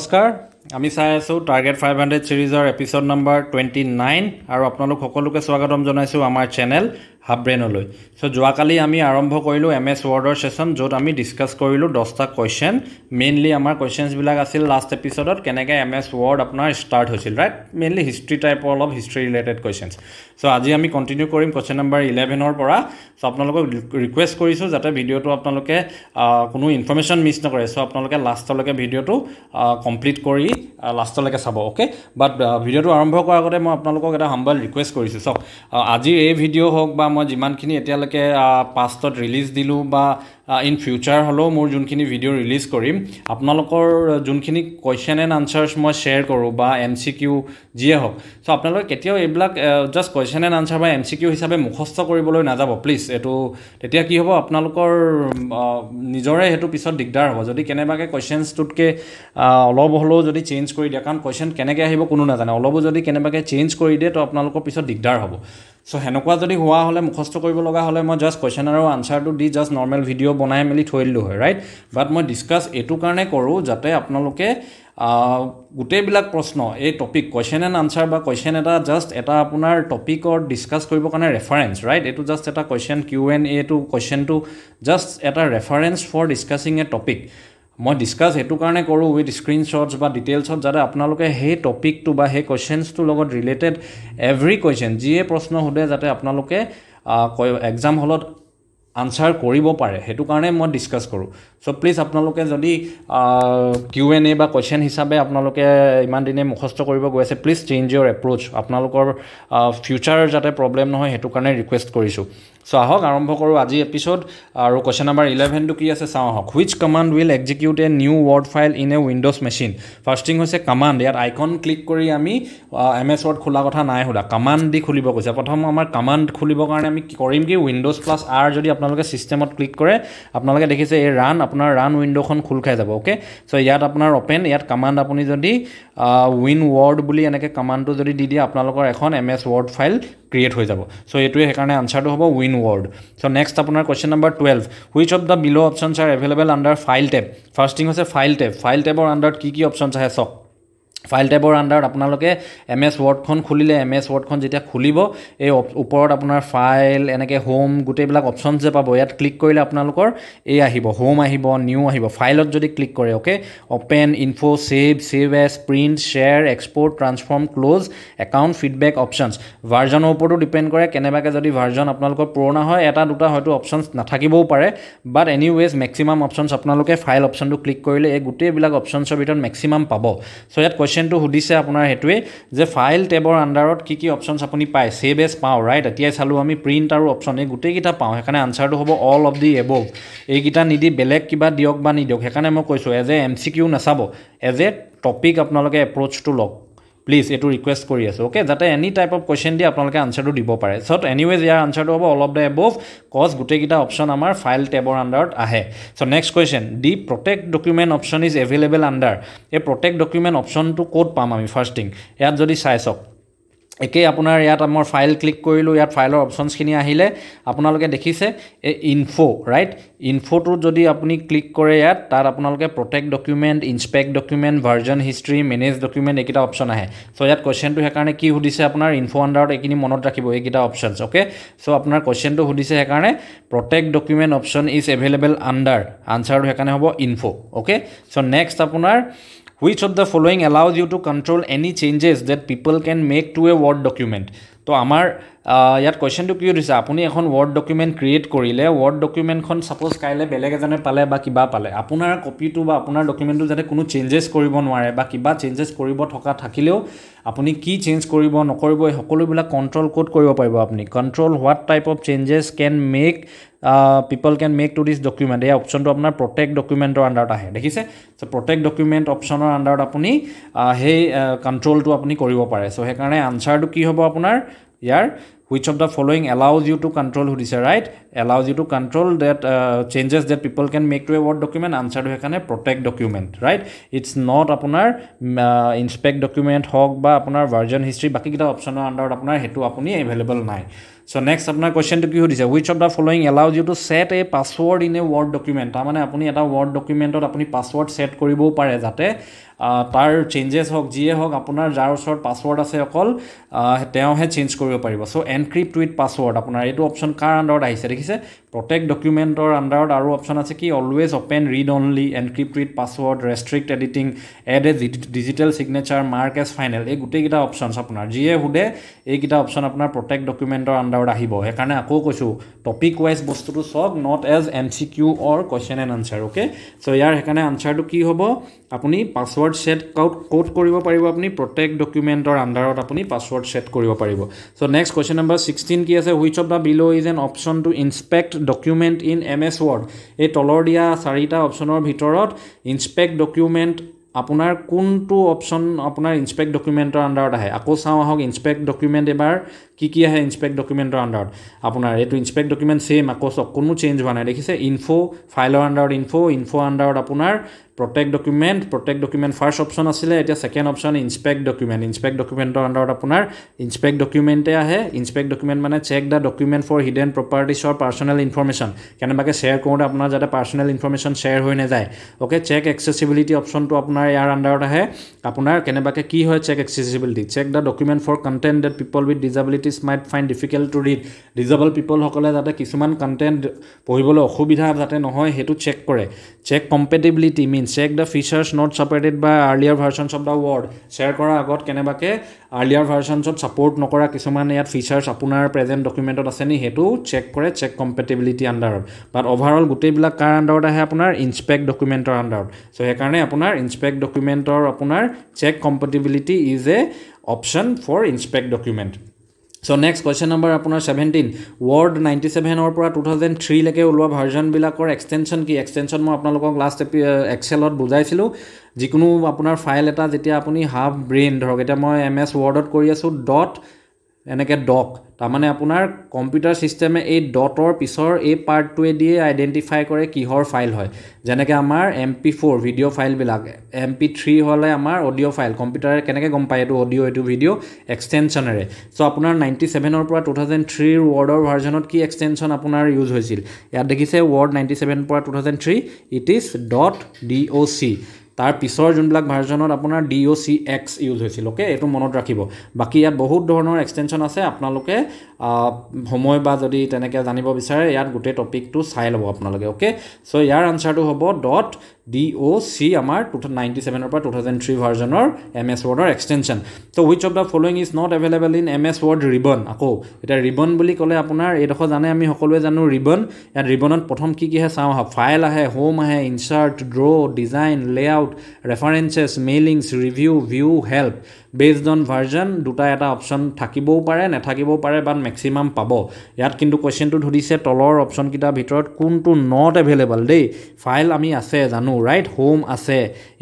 Oscar? আমি চাই আছোঁ টাৰ্গেট ফাইভ হাণ্ড্ৰেড ছিৰিজৰ এপিছ'ড নম্বৰ টুৱেণ্টি নাইন আৰু আপোনালোক সকলোকে স্বাগতম জনাইছোঁ আমাৰ চেনেল হাবব্ৰেইনলৈ চ' যোৱাকালি আমি আৰম্ভ কৰিলোঁ এম এছ ৱৰ্ডৰ ছেশ্যন য'ত আমি ডিছকাছ কৰিলোঁ দহটা কুৱেশ্যন মেইনলি আমাৰ কুৱেশ্যনছবিলাক আছিল লাষ্ট এপিছ'ডত কেনেকৈ এম এছ ৱৰ্ড আপোনাৰ ষ্টাৰ্ট হৈছিল ৰাইট মেইনলি হিষ্ট্ৰী টাইপৰ অলপ হিষ্ট্ৰী ৰিলেটেড কুৱেশ্যনছ চ' আজি আমি কণ্টিনিউ কৰিম কুৱেশ্যন নম্বৰ ইলেভেনৰ পৰা। চ' আপোনালোকক ৰিকুৱেষ্ট কৰিছোঁ যাতে ভিডিঅ'টো আপোনালোকে কোনো ইনফৰ্মেশ্যন মিছ নকৰে। চ' আপোনালোকে লাষ্টলৈকে ভিডিঅ'টো কমপ্লিট কৰি লাষ্টলৈকে চাব অ'কে বাট ভিডিঅ'টো আৰম্ভ কৰাৰ আগতে মই আপোনালোকক এটা হাম্বল ৰিকুৱেষ্ট কৰিছোঁ চাওক। আজিৰ এই ভিডিঅ' হওক বা মই যিমানখিনি এতিয়ালৈকে পাষ্টত ৰিলিজ দিলোঁ বা ইন ফিউচাৰ হ'লেও মোৰ যোনখিনি ভিডিঅ' ৰিলিজ কৰিম আপোনালোকৰ যোনখিনি কুৱেশ্যন এণ্ড আনচাৰ্ছ মই শ্বেয়াৰ কৰোঁ বা এম চি কিউ যিয়ে হওক। চ' আপোনালোকে কেতিয়াও এইবিলাক জাষ্ট কুৱেশ্যন এণ্ড আনচাৰ বা এম চি কিউ হিচাপে মুখস্থ কৰিবলৈ নাযাব প্লিজ এইটো তেতিয়া কি হ'ব? আপোনালোকৰ নিজৰে সেইটো পিছত দিগদাৰ হ'ব। যদি কেনেবাকৈ কুৱেশ্যনছটোতকৈ অলপ হ'লেও যদি চেঞ্জ কৰি দিয়ে কাৰণ কুৱেশ্যন কেনেকৈ আহিব কোনো নাজানে। অলপো যদি কেনেবাকৈ চেঞ্জ কৰি দিয়ে তো আপোনালোকৰ পিছত দিগদাৰ হ'ব। চ' সেনেকুৱা যদি হোৱা হ'লে মুখস্থ কৰিব লগা হ'লে মই জাষ্ট কুৱেশ্যন আৰু আনচাৰটো দি জাষ্ট নৰ্মেল ভিডিঅ' বনাই মেলি থৈ দিলোঁ হয় ৰাইট বাট মই ডিছকাছ এইটো কাৰণে কৰোঁ যাতে আপোনালোকে গোটেইবিলাক প্ৰশ্ন এই টপিক কুৱেশ্যন এণ্ড আনচাৰ বা কুৱেশ্যন এটা জাষ্ট এটা আপোনাৰ টপিকত ডিছকাছ কৰিবৰ কাৰণে ৰেফাৰেঞ্চ ৰাইট এইটো জাষ্ট এটা কুৱেশ্যন কিউ এন এটো কুৱেশ্যনটো জাষ্ট এটা reference for discussing a topic মই ডিছকাছ সেইটো কাৰণে কৰোঁ উইথ স্ক্ৰীনশ্বটছ বা ডিটেইলছত যাতে আপোনালোকে সেই টপিকটো বা সেই কুৱেশ্যনছটোৰ লগত ৰিলেটেড এভৰি কুৱেশ্যন যিয়ে প্ৰশ্ন সোধে যাতে আপোনালোকে এক্সাম হলত আনচাৰ কৰিব পাৰে। সেইটো কাৰণে মই ডিছকাছ কৰোঁ। চ' প্লিজ আপোনালোকে যদি কিউ এন এ বা কুৱেশ্যন হিচাপে আপোনালোকে ইমান দিনে মুখস্থ কৰিব গৈ আছে প্লিজ চেঞ্জ ইয়ৰ এপ্ৰ'চ আপোনালোকৰ ফিউচাৰ যাতে প্ৰব্লেম নহয় সেইটো কাৰণে ৰিকুৱেষ্ট কৰিছোঁ। চ' আহক আৰম্ভ কৰোঁ আজি এপিছ'ড আৰু কুৱেশ্যন নম্বৰ ইলেভেনটো কি আছে চাওঁ আহক। Which command will execute a new Word file in a Windows machine first thing হৈছে কামাণ্ড ইয়াত আইকন ক্লিক কৰি আমি এম এছ ৱৰ্ড খোলা কথা নাই সোধা। কামাণ্ড দি খুলিব কৈছে। প্ৰথম আমাৰ কামাণ্ড খুলিবৰ কাৰণে আমি কৰিম কি? উইণ্ড'জ প্লাছ আৰ যদি আপোনালোকে ছিষ্টেমত ক্লিক কৰে আপোনালোকে দেখিছে এই ৰাণ আপোনাৰ ৰাণ উইণ্ড'খন খোল খাই যাব অ'কে চ' ইয়াত আপোনাৰ অ'পেন ইয়াত কামাণ্ড আপুনি যদি উইন ৱৰ্ড বুলি এনেকৈ কামাণ্ডটো যদি দি দিয়ে আপোনালোকৰ এখন M S word file create হৈ যাব। চ' এইটোৱে সেইকাৰণে আনচাৰটো হ'ব উইন ৱৰ্ড চ' নেক্সট আপোনাৰ question number twelve which of the below' options are available under file tab first হৈছে ফাইল টেব ফাইল টেবৰ আণ্ডাৰত কি কি অপশ্যনছ আহে চাওক। ফাইল টেবৰ আণ্ডাৰত আপোনালোকে এম এছ ৱৰ্ডখন খুলিলে এম এছ ৱৰ্ডখন যেতিয়া খুলিব এই ওপৰত আপোনাৰ ফাইল এনেকৈ হোম গোটেইবিলাক অপশ্যনছ যে পাব ইয়াত ক্লিক কৰিলে আপোনালোকৰ এই আহিব হোম আহিব নিউ আহিব। ফাইলত যদি ক্লিক কৰে okay open info save save as print share export transform close account feedback options ভাৰ্জনৰ ওপৰতো ডিপেণ্ড কৰে কেনেবাকৈ যদি ভাৰ্জন আপোনালোকৰ পুৰণা হয় এটা দুটা হয়তো অপশ্যনছ নাথাকিবও পাৰে। বাট এনিৱেজ মেক্সিমাম অপশ্যনছ আপোনালোকে ফাইল অপশ্যনটো ক্লিক কৰিলে এই গোটেইবিলাক অপশ্যনছৰ ভিতৰত মেক্সিমাম পাব। চ' ইয়াত কুৱেশ্যনটো সুধিছে আপোনাৰ সেইটোৱে যে ফাইল টেবৰ আণ্ডাৰত কি কি অপশ্যনছ আপুনি পায় ছেভ এজ পাওঁ ৰাইট এতিয়াই চালোঁ আমি প্ৰিণ্ট আৰু অপশ্যন এই গোটেইকেইটা পাওঁ সেইকাৰণে আনচাৰটো হ'ব অল অফ দি এবভ এইকেইটা নিদি বেলেগ কিবা দিয়ক বা নিদিয়ক সেইকাৰণে মই কৈছোঁ as a M C Q নাচাব। As a topic আপোনালোকে এপ্ৰ'চটো লওক। প্লিজ এইটো ৰিকুৱেষ্ট কৰি আছোঁ অ'কে যাতে এনি টাইপ অফ কুৱেশ্যন দি আপোনালোকে আনচাৰটো দিব পাৰে। চ' এনিৱেজ ইয়াৰ আনচাৰটো হ'ব all of the above because গোটেইকেইটা অপশ্যন আমাৰ ফাইল টেবৰ আণ্ডাৰত আহে। So' next question the protect document option is available under এই প্ৰটেক্ট ডকুমেণ্ট অপশ্যনটো ক'ত পাম আমি ফাৰ্ষ্ট থিং ইয়াত যদি চাই চাওক। একেই আপোনাৰ ইয়াত মই ফাইল ক্লিক কৰিলোঁ ইয়াত ফাইলৰ অপশ্যনছখিনি আহিলে আপোনালোকে দেখিছে এই ইনফো ৰাইট ইনফোটোত যদি আপুনি ক্লিক কৰে ইয়াত তাত আপোনালোকে protect document inspect document version history manage document এইকেইটা অপশ্যন আহে। চ' ইয়াত কুৱেশ্যনটো সেইকাৰণে কি সুধিছে আপোনাৰ ইনফো আণ্ডাৰত এইখিনি মনত ৰাখিব এইকেইটা অপশ্যনছ অ'কে চ' আপোনাৰ কুৱেশ্যনটো সুধিছে সেইকাৰণে protect document option is available under আনচাৰটো সেইকাৰণে হ'ব ইনফো অ'কে চ' নেক্সট আপোনাৰ which of the following allows you to control any changes that people can make to a word document তো আমাৰ ইয়াত কুৱেশ্যনটো কি সুধিছে আপুনি এখন ৱৰ্ড ডকুমেণ্ট ক্ৰিয়েট কৰিলে ৱৰ্ড ডকুমেণ্টখন ছাপ'জ কাইলৈ বেলেগ এজনে পালে বা কিবা পালে আপোনাৰ কপিটো বা আপোনাৰ ডকুমেণ্টটো যাতে কোনো চেঞ্জেছ কৰিব নোৱাৰে বা কিবা চেঞ্জেছ কৰিব থকা থাকিলেও আপুনি কি চেঞ্জ কৰিব নকৰিব এই সকলোবিলাক কণ্ট্ৰল ক'ত কৰিব পাৰিব আপুনি? Control what type of changes can make people can make to this document এই অপশ্যনটো আপোনাৰ প্ৰটেক্ট ডকুমেণ্টৰ আণ্ডাৰত আহে দেখিছে? চ' প্ৰটেক্ট ডকুমেণ্ট অপশ্যনৰ আণ্ডাৰত আপুনি সেই কণ্ট্ৰলটো আপুনি কৰিব পাৰে। চ' সেইকাৰণে আনচাৰটো কি হ'ব আপোনাৰ? ইয়াৰ which of the following allows you to control সুধিছে right allows you to control that changes that people can make to a word document আনচাৰটো সেইকাৰণে protect document right it's not আপোনাৰ ইনস্পেক্ট ডকুমেণ্ট হওক বা আপোনাৰ ভাৰ্জন হিষ্ট্ৰী বাকীকেইটা অপশ্যনৰ আণ্ডাৰত আপোনাৰ সেইটো আপুনি এভেইলেবল নাই চ' নেক্সট আপোনাৰ কুৱেশ্যনটো কি সুধিছে which of the following allows you to set a password in a word document তাৰমানে আপুনি এটা ৱৰ্ড ডকুমেণ্টত আপুনি পাছৱৰ্ড ছেট কৰিবও পাৰে যাতে তাৰ চেঞ্জেছ হওক যিয়ে হওক আপোনাৰ যাৰ ওচৰত পাছৱৰ্ড আছে অকল তেওঁহে চেঞ্জ কৰিব পাৰিব চ' এনক্ৰিপ্ট উইথ পাছৱৰ্ড আপোনাৰ এইটো অপশ্যন কাৰ আণ্ডাৰত আহিছে? দেখিছে? প্ৰটেক্ট ডকুমেণ্টৰ আণ্ডাৰত আৰু অপশ্যন আছে কি? Always open read only encrypt with password restrict editing add a digital signature mark as final এই গোটেইকেইটা অপশ্যনছ আপোনাৰ। যিয়ে সোধে এইকেইটা অপশ্যন আপোনাৰ প্ৰটেক্ট ডকুমেণ্টৰ আণ্ডাৰত আহিব। সেইকাৰণে আকৌ কৈছোঁ টপিক ৱাইজ বস্তুটো চাওক not as M C Q or question and answer okay so' ইয়াৰ সেইকাৰণে আনচাৰটো কি হ'ব? আপুনি পাছৱৰ্ড ছেট কাউট ক'ত কৰিব পাৰিব আপুনি প্ৰটেক্ট ডকুমেণ্টৰ আণ্ডাৰত আপুনি পাছৱৰ্ড ছেট কৰিব পাৰিব। So' next question number sixteen কি আছে which of the below' is an option to inspect document in M S word এই তলৰ দিয়া চাৰিটা অপশ্যনৰ ভিতৰত ইনস্পেক্ট ডকুমেণ্ট আপোনাৰ কোনটো অপশ্যন আপোনাৰ ইনস্পেক্ট ডকুমেণ্টৰ আণ্ডাৰত আহে? আকৌ চাওঁ আহক ইনস্পেক্ট ডকুমেণ্ট এবাৰ কি কি আহে ইনস্পেক্ট ডকুমেণ্টৰ আণ্ডাৰত আপোনাৰ এইটো ইনস্পেক্ট ডকুমেণ্ট ছেইম আকৌ কোনো চেঞ্জ হোৱা নাই। দেখিছে ইনফো ফাইলৰ আণ্ডাৰত ইনফো ইনফো আণ্ডাৰত আপোনাৰ protect document protect document first option আছিলে এতিয়া second option inspect document inspect ডকুমেণ্টৰ আণ্ডাৰত আপোনাৰ ইনস্পেক্ট ডকুমেণ্টে আহে। ইনস্পেক্ট ডকুমেণ্ট মানে check the document for hidden properties or personal information কেনেবাকৈ শ্বেয়াৰ কৰোঁতে আপোনাৰ যাতে পাৰ্চনেল ইনফৰ্মেশ্যন শ্বেয়াৰ হৈ নাযায়। অ'কে চেক এক্সেচিবিলিটি অপশ্যনটো আপোনাৰ ইয়াৰ আণ্ডাৰত আহে। আপোনাৰ কেনেবাকৈ কি হয় check accessibility check the document for content that people with disabilities might find difficult to read disable পিপলসকলে যাতে কিছুমান কণ্টেণ্ট পঢ়িবলৈ অসুবিধা যাতে নহয় সেইটো চেক কৰে। Check compatibility means check the features not supported by earlier versions of the word share কৰাৰ আগত কেনেবাকৈ আৰ্লিয়াৰ ভাৰ্চনছত ছাপৰ্ট নকৰা কিছুমান ইয়াত ফিচাৰ্ছ আপোনাৰ প্ৰেজেণ্ট ডকুমেণ্টত আছে নি সেইটো চেক কৰে চেক কম্পেটিবিলিটি আণ্ডাৰত বাট অভাৰঅল গোটেইবিলাক কাৰ আণ্ডাৰত আহে? আপোনাৰ ইনস্পেক্ট ডকুমেণ্টৰ আণ্ডাৰত চ' সেইকাৰণে আপোনাৰ ইনস্পেক্ট ডকুমেণ্টৰ আপোনাৰ check compatibility is a option for inspect document so' next question number আপোনাৰ ছেভেণ্টিন ৱৰ্ড নাইণ্টি ছেভেনৰ পৰা টু থাউজেণ্ড থ্ৰীলৈকে ওলোৱা ভাৰ্জনবিলাকৰ এক্সটেনশ্যন কি? এক্সটেনশ্যন মই আপোনালোকক লাষ্ট এপি এক্সেলত বুজাইছিলোঁ। যিকোনো আপোনাৰ ফাইল এটা যেতিয়া আপুনি হাফ ব্ৰেইন ধৰক এতিয়া মই এম এছ ৱৰ্ডত কৰি আছোঁ ডট এনেকৈ ডক তাৰমানে আপোনাৰ কম্পিউটাৰ ছিষ্টেমে এই ডটৰ পিছৰ এই পাৰ্টটোৱে দিয়ে আইডেণ্টিফাই কৰে কিহৰ ফাইল হয়। যেনেকৈ আমাৰ এম পি ফ'ৰ ভিডিঅ' ফাইলবিলাক এম পি থ্ৰী হ'লে আমাৰ অডিঅ' ফাইল কম্পিউটাৰে কেনেকৈ গম পায় এইটো অডিঅ' এইটো ভিডিঅ' এক্সটেনশ্যনেৰে চ' আপোনাৰ নাইণ্টি ছেভেনৰ পৰা টু থাউজেণ্ড থ্ৰীৰ ৱৰ্ডৰ ভাৰ্জনত কি এক্সটেনশ্যন আপোনাৰ ইউজ হৈছিল? ইয়াত দেখিছে ৱৰ্ড নাইণ্টি ছেভেনৰ পৰা two thousand three it is dot D O' C তাৰ পিছৰ যোনবিলাক ভাৰ্জনত আপোনাৰ D O' C X use হৈছিল অ'কে এইটো মনত ৰাখিব। বাকী ইয়াত বহুত ধৰণৰ এক্সটেনশ্যন আছে আপোনালোকে সময় বা যদি তেনেকৈ জানিব বিচাৰে ইয়াত গোটেই টপিকটো চাই ল'ব আপোনালোকে অ'কে চ' ইয়াৰ আনচাৰটো হ'ব ডট ডি অ' চি আমাৰ টু নাইণ্টি ছেভেনৰ পৰা টু থাউজেণ্ড থ্ৰী ভাৰ্জনৰ এম এছ ৱৰ্ডৰ extension to which of the following is not available in M S word ribbon আকৌ এতিয়া ৰিবন বুলি ক'লে আপোনাৰ এইডোখৰ জানে আমি সকলোৱে জানো ৰিবন ইয়াত ৰিবনত প্ৰথম কি কি আহে চাওঁ আহক ফাইল আহে হোম আহে insert draw' design layout references mailings review view help based on version দুটা এটা অপশ্যন থাকিবও পাৰে নাথাকিবও পাৰে বাট মেক্সিমাম পাব। ইয়াত কিন্তু কুৱেশ্যনটো সুধিছে তলৰ অপশ্যনকেইটাৰ ভিতৰত কোনটো নট এভেইলেবল দেই। ফাইল আমি আছে জানো ৰাইট হোম আছে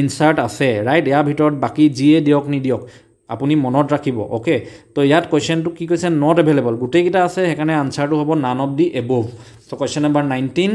ইনচাৰ্ট আছে ৰাইট ইয়াৰ ভিতৰত বাকী যিয়ে দিয়ক নিদিয়ক। আপুনি মনত ৰাখিব অ'কে তো ইয়াত কুৱেশ্যনটো কি কৈছে? নট এভেইলেবল গোটেইকেইটা আছে সেইকাৰণে আনচাৰটো হ'ব none of the above so' question number nineteen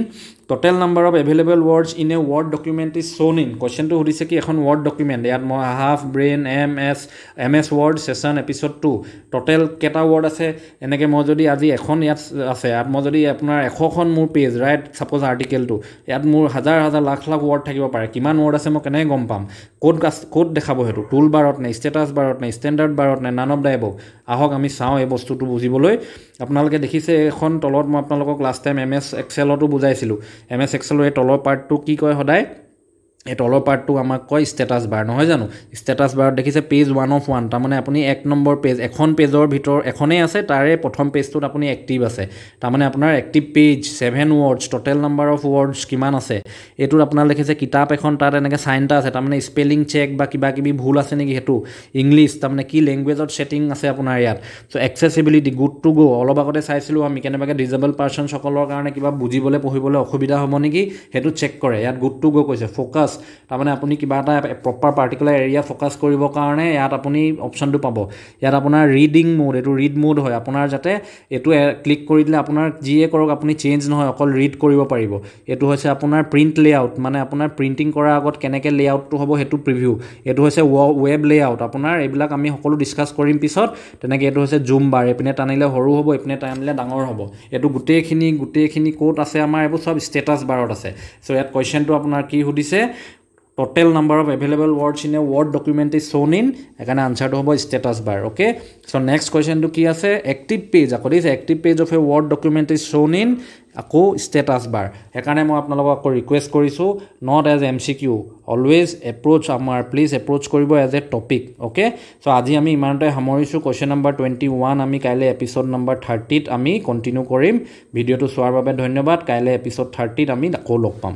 total number of available words in a word document is shown in কুৱেশ্যনটো সুধিছে কি এখন ৱৰ্ড ডকুমেণ্ট ইয়াত মই half brain M S M S word session episode two total কেইটা word আছে? এনেকৈ মই যদি আজি এখন ইয়াত আছে ইয়াত মই যদি আপোনাৰ এশখন মোৰ পেজ ৰাইট ছাপ'জ আৰ্টিকেলটো ইয়াত মোৰ হাজাৰ হাজাৰ লাখ লাখ ৱৰ্ড থাকিব পাৰে। কিমান ৱৰ্ড আছে মই কেনেকৈ গম পাম? ক'ত ক'ত দেখাব সেইটো। টুল বাৰত নে ষ্টেটাছ বাৰত নে ষ্টেণ্ডাৰ্ড বাৰত নে নান অফ দ্য এবভ আহক আমি চাওঁ এই বস্তুটো বুজিবলৈ। আপোনালোকে দেখিছে এইখন তলত মই আপোনালোকক লাষ্ট টাইম এম এছ এক্সেলতো বুজাইছিলোঁ। এম এছ এক্সেলৰ এই তলৰ পাৰ্টটো কি কয় সদায়? এই তলৰ পাৰ্টটো আমাক কয় ষ্টেটাছ বাৰ নহয় জানো? ষ্টেটাছ বাৰত দেখিছে পেজ ওৱান অফ ওৱান তাৰমানে আপুনি এক নম্বৰ পেজ এখন পেজৰ ভিতৰত এখনেই আছে তাৰে প্ৰথম পেজটোত আপুনি এক্টিভ আছে। তাৰমানে আপোনাৰ active page seven words total number of words কিমান আছে? এইটোত আপোনাৰ দেখিছে কিতাপ এখন তাত এনেকৈ চাইন এটা আছে তাৰমানে স্পেলিং চেক বা কিবা কিবি ভুল আছে নেকি সেইটো? ইংলিছ তাৰমানে কি লেংগুৱেজত ছেটিং আছে আপোনাৰ ইয়াত? চ' এক্সেচিবিলিটি গুড টু গ' অলপ আগতে চাইছিলোঁ আমি কেনেবাকৈ ডিজেবল পাৰ্চনসকলৰ কাৰণে কিবা বুজিবলৈ পঢ়িবলৈ অসুবিধা হ'ব নেকি? সেইটো চেক কৰে ইয়াত গুড টু গ' কৈছে ফ'কাছ তাৰমানে আপুনি কিবা এটা প্ৰপাৰ পাৰ্টিকুলাৰ এৰিয়া ফ'কাছ কৰিবৰ কাৰণে ইয়াত আপুনি অপশ্যনটো পাব। ইয়াত আপোনাৰ ৰিডিং মোড এইটো ৰিড মোড হয়। আপোনাৰ যাতে এইটো ক্লিক কৰি দিলে আপোনাৰ যিয়ে কৰক আপুনি চেঞ্জ নহয় অকল ৰিড কৰিব পাৰিব। এইটো হৈছে আপোনাৰ প্ৰিণ্ট লেআউট মানে আপোনাৰ প্ৰিণ্টিং কৰাৰ আগত কেনেকৈ লেআউটটো হ'ব সেইটো প্ৰিভিউ এইটো হৈছে ৱেব লেআউট আপোনাৰ এইবিলাক আমি সকলো ডিছকাছ কৰিম পিছত। তেনেকৈ এইটো হৈছে জুম বাৰ এইপিনে টানিলে সৰু হ'ব এইপিনে টানিলে ডাঙৰ হ'ব। এইটো গোটেইখিনি গোটেইখিনি ক'ত আছে আমাৰ এইবোৰ চব ষ্টেটাছ বাৰত আছে। চ' ইয়াত কুৱেশ্যনটো আপোনাৰ কি সুধিছে? Total number of available words in a word document is shown in সেইকাৰণে আনচাৰটো হ'ব status bar okay so' next কুৱেশ্যনটো কি আছে? এক্টিভ পেজ আকৌ দিছে active page of a word document is shown in আকৌ ষ্টেটাছ বাৰ সেইকাৰণে মই আপোনালোকক আকৌ ৰিকুৱেষ্ট কৰিছোঁ not as M C Q always approach আমাৰ প্লিজ এপ্ৰ'চ কৰিব as a topic okay so' আজি আমি ইমানতে সামৰিছোঁ কুৱেশ্যন নম্বৰ টুৱেণ্টি ওৱান আমি কাইলৈ এপিছ'ড নম্বৰ থাৰ্টিত আমি কণ্টিনিউ কৰিম। ভিডিঅ'টো চোৱাৰ বাবে ধন্যবাদ কাইলৈ এপিছ'ড থাৰ্টিত আমি আকৌ লগ পাম।